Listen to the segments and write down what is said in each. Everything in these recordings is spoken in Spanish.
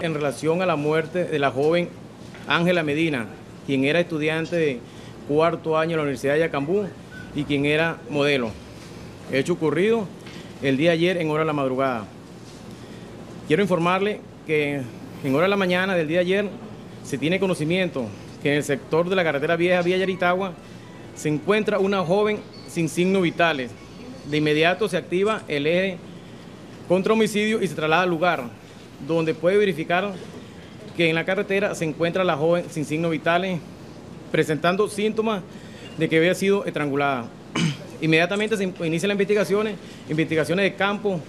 En relación a la muerte de la joven Ángela Medina, quien era estudiante de cuarto año en la Universidad de Yacambú y quien era modelo. Hecho ocurrido el día ayer en hora de la madrugada. Quiero informarle que en hora de la mañana del día ayer se tiene conocimiento que en el sector de la carretera vieja Vía Yaritagua se encuentra una joven sin signos vitales. De inmediato se activa el eje contra homicidio y se traslada al lugar, donde puede verificar que en la carretera se encuentra la joven sin signos vitales, presentando síntomas de que había sido estrangulada. Inmediatamente se inician las investigaciones, investigaciones de campo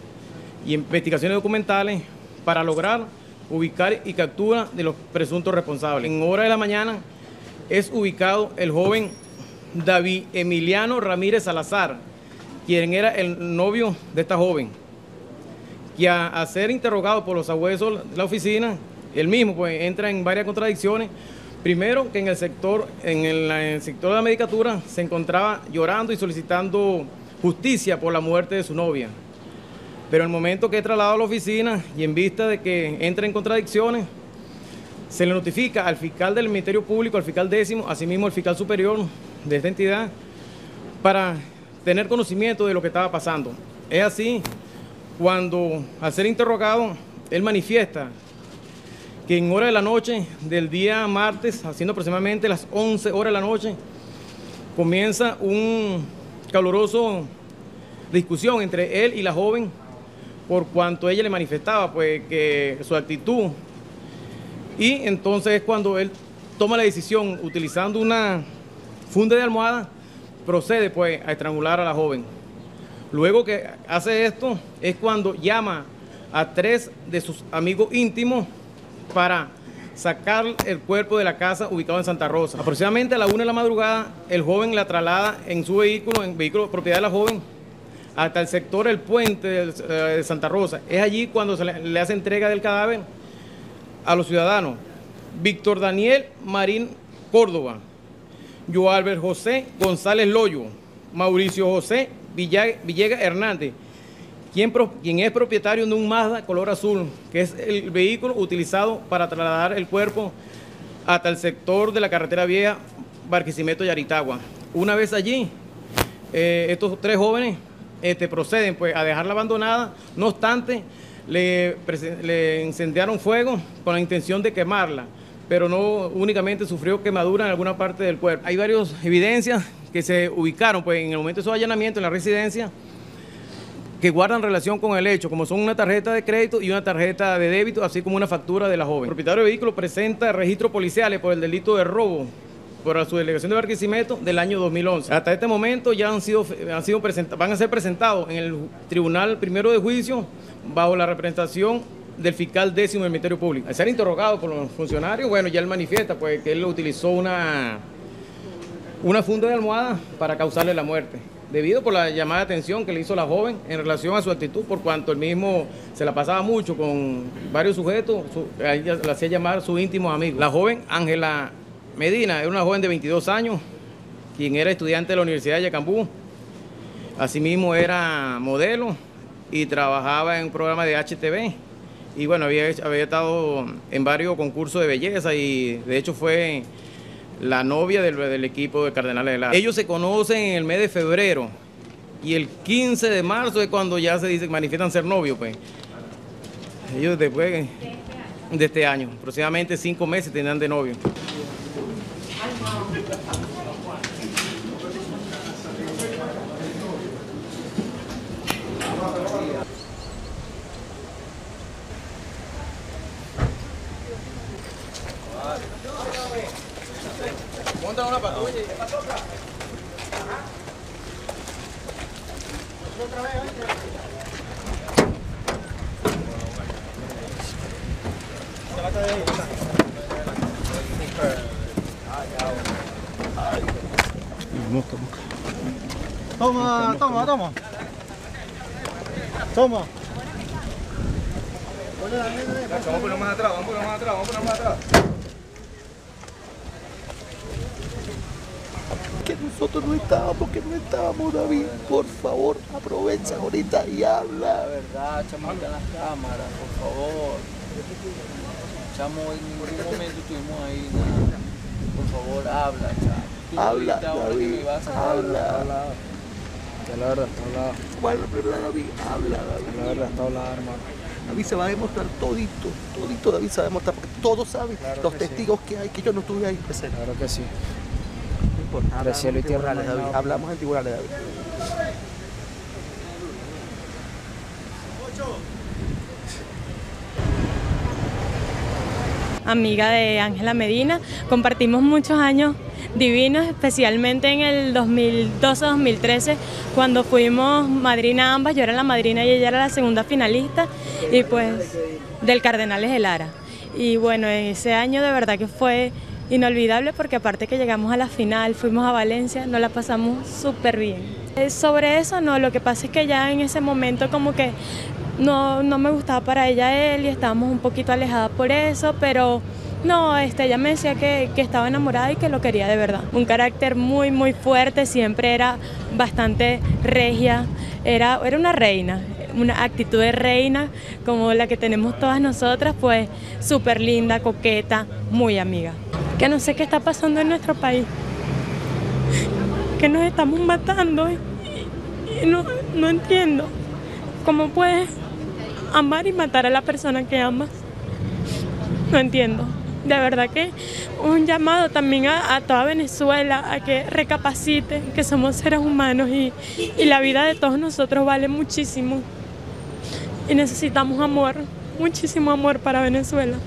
y investigaciones documentales para lograr ubicar y captura de los presuntos responsables. En hora de la mañana es ubicado el joven David Emiliano Ramírez Salazar, quien era el novio de esta joven, que a, ser interrogado por los abuesos de la oficina, él mismo pues entra en varias contradicciones. Primero, que en el sector, en el, en el sector de la medicatura se encontraba llorando y solicitando justicia por la muerte de su novia. Pero el momento que he trasladado a la oficina y en vista de que entra en contradicciones, se le notifica al fiscal del Ministerio Público, al fiscal décimo, asimismo al fiscal superior de esta entidad, para tener conocimiento de lo que estaba pasando. Es así cuando, al ser interrogado, él manifiesta que en hora de la noche del día martes, haciendo aproximadamente las 11 horas de la noche, comienza un caluroso discusión entre él y la joven por cuanto ella le manifestaba pues que su actitud y entonces es cuando él toma la decisión utilizando una funda de almohada procede pues a estrangular a la joven luego que hace esto es cuando llama a tres de sus amigos íntimos para sacar el cuerpo de la casa ubicado en Santa Rosa. Aproximadamente a la una de la madrugada, el joven la traslada en su vehículo, en vehículo propiedad de la joven, hasta el sector del puente eh, de Santa Rosa. Es allí cuando se le, hace entrega del cadáver a los ciudadanos. Víctor Daniel Marín Córdoba, Joalber José González Loyo, Mauricio José Villega Hernández, quien, es propietario de un Mazda color azul, que es el vehículo utilizado para trasladar el cuerpo hasta el sector de la carretera vieja Barquisimeto y Aritagua. Una vez allí, eh, estos tres jóvenes este, proceden pues, a dejarla abandonada, no obstante, le, le incendiaron fuego con la intención de quemarla, pero no únicamente sufrió quemadura en alguna parte del cuerpo. Hay varias evidencias que se ubicaron pues, en el momento de su allanamiento en la residencia que guardan relación con el hecho, como son una tarjeta de crédito y una tarjeta de débito, así como una factura de la joven. El propietario del vehículo presenta registros policiales por el delito de robo por su delegación de Barquisimeto del año 2011. Hasta este momento ya han sido, han sido van a ser presentados en el Tribunal Primero de Juicio bajo la representación del fiscal décimo del Ministerio Público. Al ser interrogado por los funcionarios, bueno, ya él manifiesta pues, que él utilizó una, una funda de almohada para causarle la muerte, debido por la llamada de atención que le hizo la joven en relación a su actitud, por cuanto él mismo se la pasaba mucho con varios sujetos, su, le hacía llamar su íntimo amigo. La joven Ángela Medina era una joven de 22 años, quien era estudiante de la Universidad de Yacambú. Asimismo era modelo y trabajaba en un programa de HTV. Y bueno, había, había estado en varios concursos de belleza y de hecho fue la novia del, equipo de Cardenales de. Ellos se conocen en el mes de febrero y el 15 de marzo es cuando ya se dice manifiestan ser novios. Pues. Ellos después de este año, aproximadamente cinco meses tendrán de novio. Monta una patrulla y otra vez. Toma, toma, toma. Toma. Vamos a poner más atrás, vamos a poner más atrás, vamos a poner más atrás. Nosotros no estábamos, que no estábamos, David. Por favor, aprovecha ahorita y habla. La verdad, chamo, en las cámaras, por favor. Chamo, en ningún momento estuvimos ahí, nada. Por favor, habla, chamo. Habla, ahorita, David, vas a habla. hablar. Ya la verdad está hablada, ¿Cuál es la David? Habla, David. la verdad está hablada, hermano. David se va a demostrar todito, todito David se va a demostrar, porque todos saben Claro los que sí. testigos que hay, que yo no estuve ahí presente. Claro que sí. Cielo y en tierra. Hablamos en tribunales, David. amiga de Ángela Medina. Compartimos muchos años divinos, especialmente en el 2012-2013, cuando fuimos madrina ambas. Yo era la madrina y ella era la segunda finalista, y pues del Cardenales de Lara. Y bueno, ese año de verdad que fue inolvidable porque aparte que llegamos a la final, fuimos a Valencia, nos la pasamos súper bien. Eh, Sobre eso no, lo que pasa es que ya en ese momento como que no, no me gustaba para ella él y estábamos un poquito alejadas por eso, pero no, este, ella me decía que, que estaba enamorada y que lo quería de verdad. Un carácter muy, muy fuerte, siempre era bastante regia, era, era una reina, una actitud de reina como la que tenemos todas nosotras, pues súper linda, coqueta, muy amiga. Que no sé qué está pasando en nuestro país, que nos estamos matando y, no, no entiendo cómo puedes amar y matar a la persona que amas. No entiendo. De verdad que un llamado también a, a toda Venezuela a que recapacite que somos seres humanos y, y la vida de todos nosotros vale muchísimo. Y necesitamos amor, muchísimo amor para Venezuela.